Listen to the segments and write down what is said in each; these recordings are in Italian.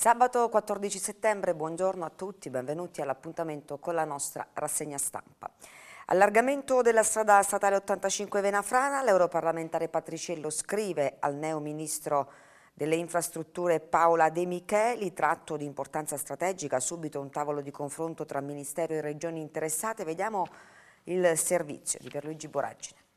Sabato 14 settembre, buongiorno a tutti, benvenuti all'appuntamento con la nostra rassegna stampa. Allargamento della strada statale 85 Venafrana, l'europarlamentare Patriciello scrive al neo ministro delle infrastrutture Paola De Micheli, tratto di importanza strategica, subito un tavolo di confronto tra Ministero e regioni interessate. Vediamo il servizio di Pierluigi Boraggine.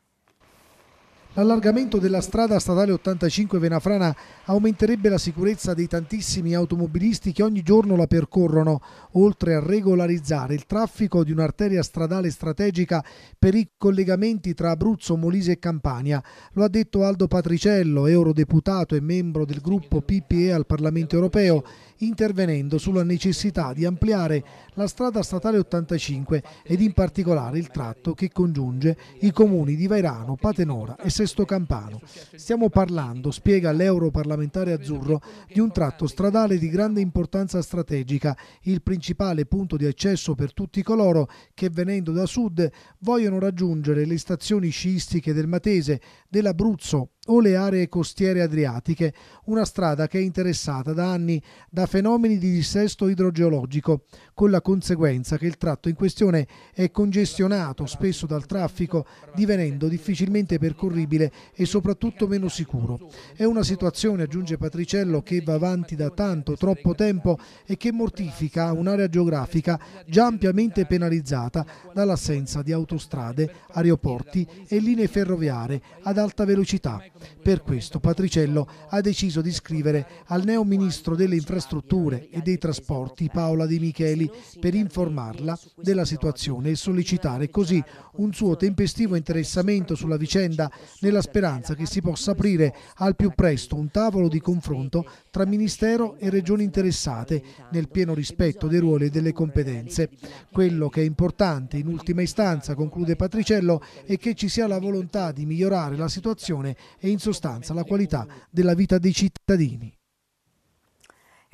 L'allargamento della strada statale 85 Venafrana aumenterebbe la sicurezza dei tantissimi automobilisti che ogni giorno la percorrono, oltre a regolarizzare il traffico di un'arteria stradale strategica per i collegamenti tra Abruzzo, Molise e Campania. Lo ha detto Aldo Patriciello, eurodeputato e membro del gruppo PPE al Parlamento europeo, intervenendo sulla necessità di ampliare la strada statale 85 ed in particolare il tratto che congiunge i comuni di Vairano, Patenora e Sesto Campano. Stiamo parlando, spiega l'europarlamentare azzurro, di un tratto stradale di grande importanza strategica, il principale punto di accesso per tutti coloro che venendo da sud vogliono raggiungere le stazioni sciistiche del Matese, dell'Abruzzo o le aree costiere adriatiche, una strada che è interessata da anni da fenomeni di dissesto idrogeologico, con la conseguenza che il tratto in questione è congestionato spesso dal traffico, divenendo difficilmente percorribile e soprattutto meno sicuro. È una situazione, aggiunge Patriciello, che va avanti da tanto, troppo tempo e che mortifica un'area geografica già ampiamente penalizzata dall'assenza di autostrade, aeroporti e linee ferroviarie ad alta velocità. Per questo Patriciello ha deciso di scrivere al neo ministro delle infrastrutture e dei trasporti Paola Di Micheli per informarla della situazione e sollecitare così un suo tempestivo interessamento sulla vicenda nella speranza che si possa aprire al più presto un tavolo di confronto tra Ministero e regioni interessate nel pieno rispetto dei ruoli e delle competenze. Quello che è importante in ultima istanza, conclude Patriciello, è che ci sia la volontà di migliorare la situazione e in sostanza la qualità della vita dei cittadini.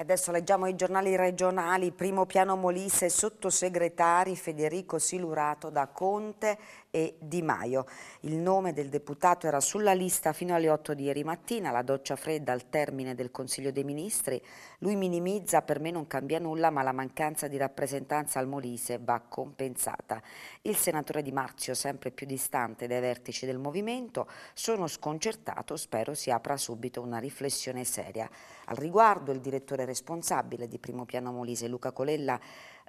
Adesso leggiamo i giornali regionali, primo piano Molise, sottosegretari Federico Silurato da Conte e Di Maio. Il nome del deputato era sulla lista fino alle 8 di ieri mattina, la doccia fredda al termine del Consiglio dei Ministri. Lui minimizza, per me non cambia nulla, ma la mancanza di rappresentanza al Molise va compensata. Il senatore Di Marzio, sempre più distante dai vertici del movimento, sono sconcertato, spero si apra subito una riflessione seria. Al riguardo il direttore responsabile di Primo Piano Molise, Luca Colella,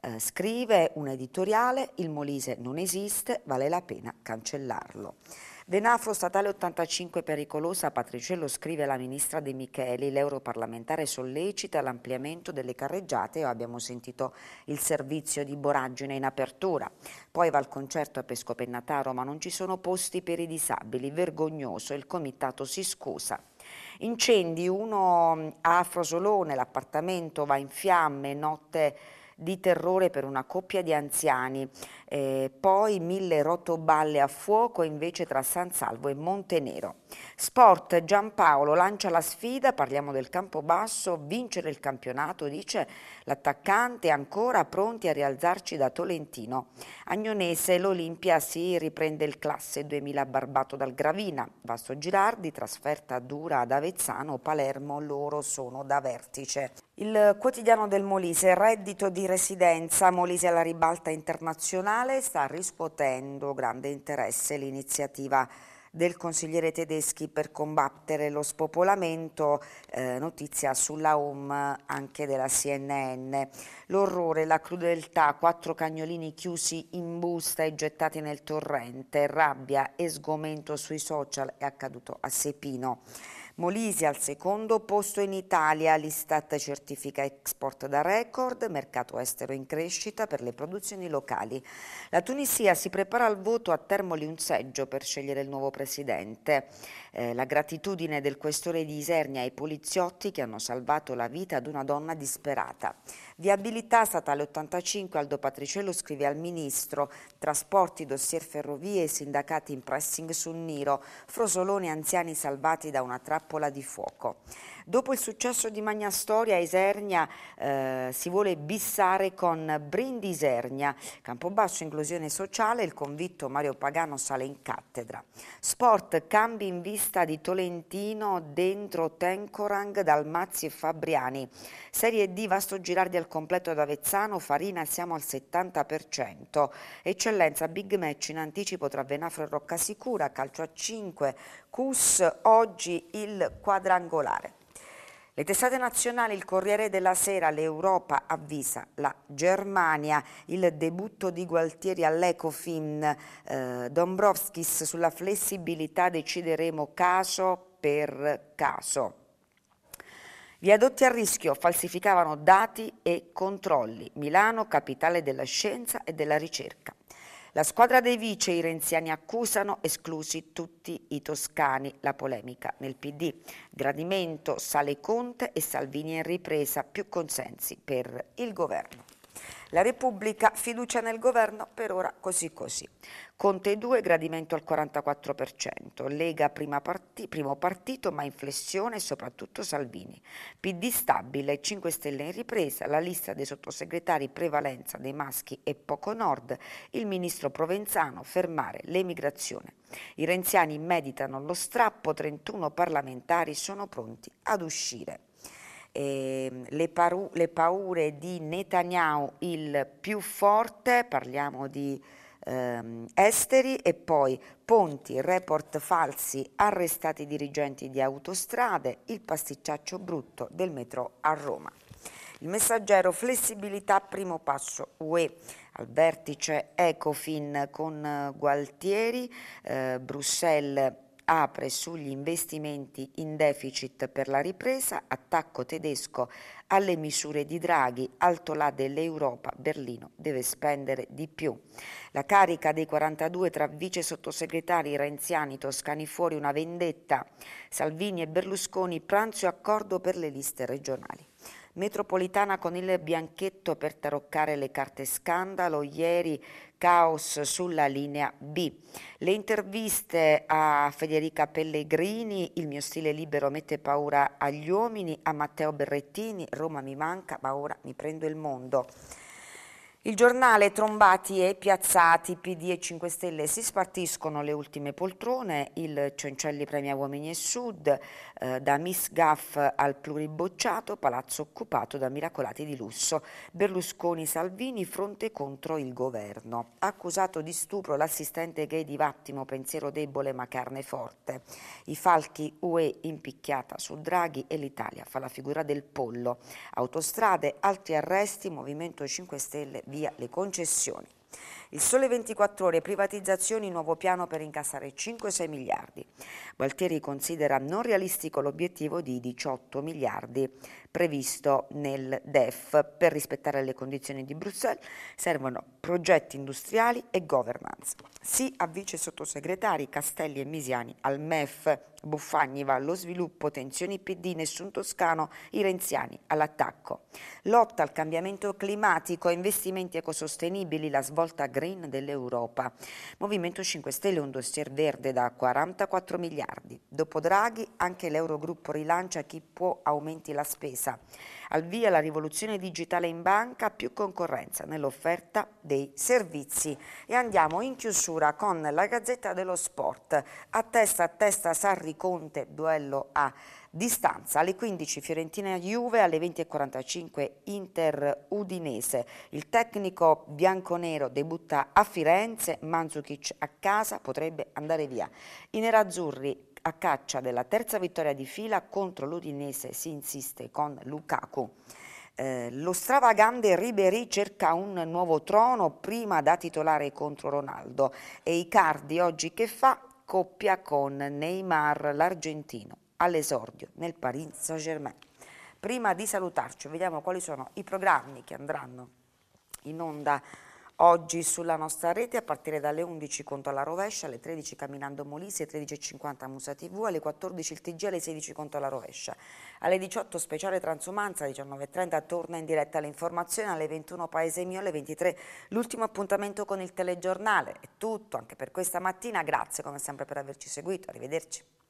eh, scrive un editoriale, il Molise non esiste, vale la pena cancellarlo. Venafro statale 85 pericolosa, Patriciello scrive alla ministra De Micheli, l'europarlamentare sollecita l'ampliamento delle carreggiate, abbiamo sentito il servizio di Boraggine in apertura, poi va al concerto a Pescopennataro ma non ci sono posti per i disabili, vergognoso, il comitato si scusa. Incendi, uno a Frosolone, l'appartamento va in fiamme, notte di terrore per una coppia di anziani, eh, poi mille rotoballe a fuoco invece tra San Salvo e Montenero. Sport, Giampaolo lancia la sfida, parliamo del Campobasso, vincere il campionato, dice l'attaccante, ancora pronti a rialzarci da Tolentino. Agnonese, l'Olimpia si riprende il classe 2000 barbato dal Gravina. Vasto Girardi, trasferta dura ad Avezzano, Palermo, loro sono da vertice. Il quotidiano del Molise, reddito di residenza, Molise alla ribalta internazionale, sta riscuotendo grande interesse l'iniziativa del consigliere Tedeschi per combattere lo spopolamento, eh, notizia sulla home anche della CNN. L'orrore, la crudeltà, quattro cagnolini chiusi in busta e gettati nel torrente, rabbia e sgomento sui social è accaduto a Sepino. Molise al secondo posto in Italia, l'Istat certifica export da record, mercato estero in crescita per le produzioni locali. La Tunisia si prepara al voto a Termoli un seggio per scegliere il nuovo presidente. Eh, la gratitudine del questore di Isernia ai poliziotti che hanno salvato la vita ad una donna disperata. Viabilità statale 85, Aldo Patriciello scrive al Ministro, trasporti, dossier ferrovie, sindacati in pressing sul Niro, Frosoloni anziani salvati da una trappola di fuoco. Dopo il successo di Magna Storia, Isernia eh, si vuole bissare con Brindisernia. Campobasso, inclusione sociale, il convitto Mario Pagano sale in cattedra. Sport, cambi in vista di Tolentino dentro Tencorang, Dalmazzi e Fabriani. Serie D, Vasto Girardi al completo ad Avezzano, Farina siamo al 70%. Eccellenza, big match in anticipo tra Venafro e Roccasicura, calcio a 5, Cus, oggi il quadrangolare. Le testate nazionali, il Corriere della Sera, l'Europa avvisa la Germania, il debutto di Gualtieri all'Ecofin, eh, Dombrovskis sulla flessibilità decideremo caso per caso. Viadotti a rischio falsificavano dati e controlli. Milano, capitale della scienza e della ricerca. La squadra dei vice i renziani accusano, esclusi tutti i toscani. La polemica nel PD. Gradimento, sale Conte e Salvini in ripresa, più consensi per il governo. La Repubblica, fiducia nel governo, per ora così così. Conte 2, gradimento al 44%, Lega parti, primo partito ma inflessione e soprattutto Salvini. PD stabile, 5 Stelle in ripresa, la lista dei sottosegretari prevalenza dei maschi e poco nord, il ministro Provenzano fermare l'emigrazione. I renziani meditano lo strappo, 31 parlamentari sono pronti ad uscire eh, le, paru- le, paure di Netanyahu il più forte, parliamo di ehm, esteri e poi ponti, report falsi, arrestati dirigenti di autostrade, il pasticciaccio brutto del metro a Roma. Il messaggero flessibilità primo passo UE al vertice Ecofin con Gualtieri, eh, Bruxelles apre sugli investimenti in deficit per la ripresa, attacco tedesco alle misure di Draghi, alto là dell'Europa, Berlino deve spendere di più. La carica dei 42 tra vice sottosegretari renziani toscani fuori una vendetta, Salvini e Berlusconi pranzo e accordo per le liste regionali. Metropolitana con il bianchetto per taroccare le carte scandalo, ieri caos sulla linea B. Le interviste a Federica Pellegrini, il mio stile libero mette paura agli uomini, a Matteo Berrettini, Roma mi manca ma ora mi prendo il mondo. Il giornale trombati e piazzati, PD e 5 Stelle si spartiscono le ultime poltrone, il Cencelli premia Uomini e Sud, eh, da Miss Gaff al pluribocciato, palazzo occupato da miracolati di lusso, Berlusconi Salvini fronte contro il governo. Accusato di stupro l'assistente gay di Vattimo, pensiero debole ma carne forte. I falchi UE impicchiata su Draghi e l'Italia fa la figura del pollo. Autostrade, altri arresti, Movimento 5 Stelle via le concessioni. Il Sole 24 Ore, privatizzazioni, nuovo piano per incassare 5-6 miliardi. Gualtieri considera non realistico l'obiettivo di 18 miliardi previsto nel DEF. Per rispettare le condizioni di Bruxelles servono progetti industriali e governance. Sì a vice sottosegretari Castelli e Misiani al MEF, Buffagni va allo sviluppo, tensioni PD, nessun toscano, i renziani all'attacco. Lotta al cambiamento climatico, investimenti ecosostenibili, la svolta green dell'Europa. Movimento 5 Stelle un dossier verde da 44 miliardi. Dopo Draghi anche l'Eurogruppo rilancia chi può aumenti la spesa. Al via la rivoluzione digitale in banca, più concorrenza nell'offerta dei servizi. E andiamo in chiusura con la Gazzetta dello Sport. A testa a testa Sarri Conte, duello a distanza. Alle 15 Fiorentina Juve, alle 20.45 Inter Udinese. Il tecnico bianconero debutta a Firenze, Mandzukic a casa potrebbe andare via. I nerazzurri a caccia della terza vittoria di fila contro l'Udinese si insiste con Lukaku. Eh, lo stravagante Ribery cerca un nuovo trono prima da titolare contro Ronaldo e Icardi oggi che fa coppia con Neymar l'argentino all'esordio nel Paris Saint-Germain. Prima di salutarci, vediamo quali sono i programmi che andranno in onda oggi sulla nostra rete a partire dalle 11 conto alla rovescia, alle 13 camminando Molise, alle 13.50 Musa TV, alle 14 il TG, alle 16 conto alla rovescia. Alle 18 speciale transumanza, alle 19.30 torna in diretta l'informazione, alle 21 Paese Mio, alle 23 l'ultimo appuntamento con il telegiornale. È tutto anche per questa mattina, grazie come sempre per averci seguito, arrivederci.